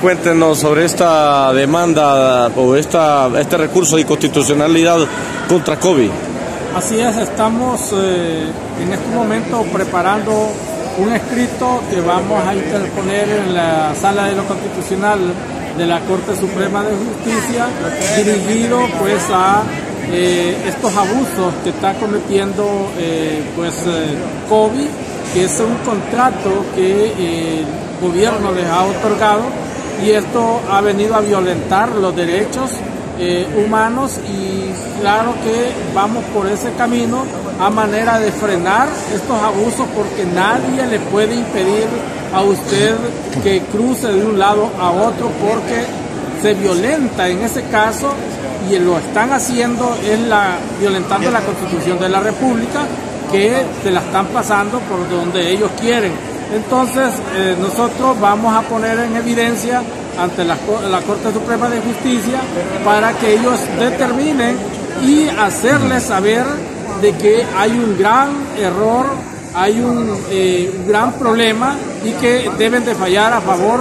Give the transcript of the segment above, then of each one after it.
Cuéntenos sobre esta demanda o esta, este recurso de inconstitucionalidad contra COVID. Así es, estamos eh, en este momento preparando un escrito que vamos a interponer en la sala de lo constitucional de la Corte Suprema de Justicia, dirigido pues a eh, estos abusos que está cometiendo eh, pues COVID, que es un contrato que el gobierno les ha otorgado y esto ha venido a violentar los derechos eh, humanos y claro que vamos por ese camino a manera de frenar estos abusos porque nadie le puede impedir a usted que cruce de un lado a otro porque se violenta en ese caso y lo están haciendo es la violentando la constitución de la república que se la están pasando por donde ellos quieren entonces, eh, nosotros vamos a poner en evidencia ante la, Corte Suprema de Justicia para que ellos determinen y hacerles saber de que hay un gran error, hay un, eh, gran problema y que deben de fallar a favor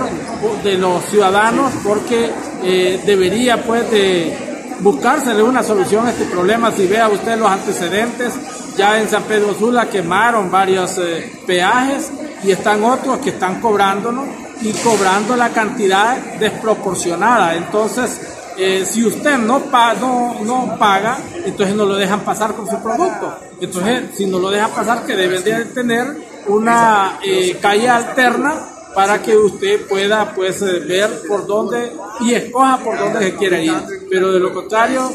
de los ciudadanos porque eh, debería pues de buscársele una solución a este problema. Si vea usted los antecedentes, ya en San Pedro Sula quemaron varios peajes y están otros que están cobrándonos y cobrando la cantidad desproporcionada. Entonces, eh, si usted no, no, no, paga, entonces no lo dejan pasar con su producto. Entonces, si no lo dejan pasar, que deben de tener una eh, calle alterna para que usted pueda pues eh, ver por dónde y escoja por dónde se quiere ir. Pero de lo contrario,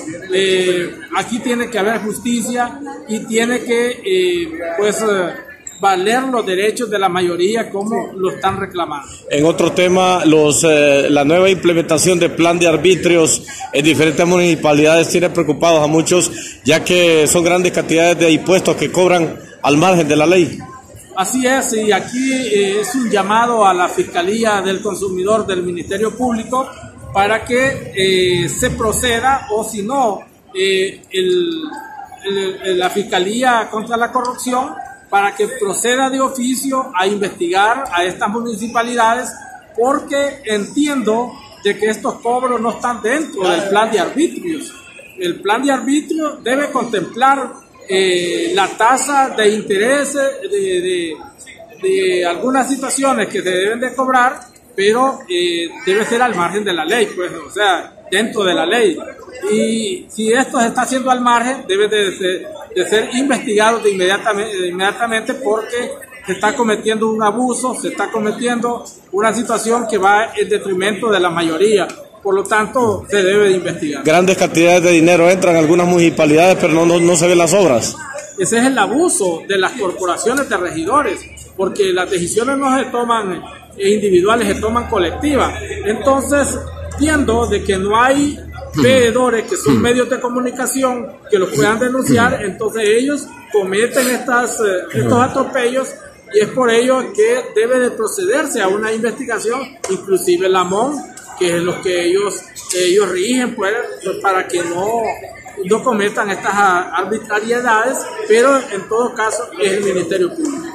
aquí tiene que haber justicia y tiene que pues valer los derechos de la mayoría como lo están reclamando. En otro tema, los, eh, la nueva implementación de plan de arbitrios en diferentes municipalidades tiene preocupados a muchos, ya que son grandes cantidades de impuestos que cobran al margen de la ley. Así es, y aquí eh, es un llamado a la Fiscalía del Consumidor del Ministerio Público para que eh, se proceda o si no, el, la Fiscalía contra la Corrupción para que proceda de oficio a investigar a estas municipalidades porque entiendo de que estos cobros no están dentro del plan de arbitrios. El plan de arbitrio debe contemplar eh, la tasa de interés de, de, algunas situaciones que se deben de cobrar, pero eh, debe ser al margen de la ley, pues, o sea, dentro de la ley. Y si esto se está haciendo al margen, debe de, de ser investigados de inmediatamente, inmediatamente porque se está cometiendo un abuso, se está cometiendo una situación que va en detrimento de la mayoría. Por lo tanto, se debe de investigar. Grandes cantidades de dinero entran en algunas municipalidades, pero no, no, se ven las obras. Ese es el abuso de las corporaciones de regidores, porque las decisiones no se toman individuales, se toman colectivas. Entonces, viendo de que no hay veedores que son medios de comunicación que los puedan denunciar, entonces ellos cometen estas, eh, estos atropellos y es por ello que debe de procederse a una investigación, inclusive la MON, que es lo que ellos, ellos rigen pues, para que no, no cometan estas arbitrariedades, pero en todo caso es el Ministerio Público.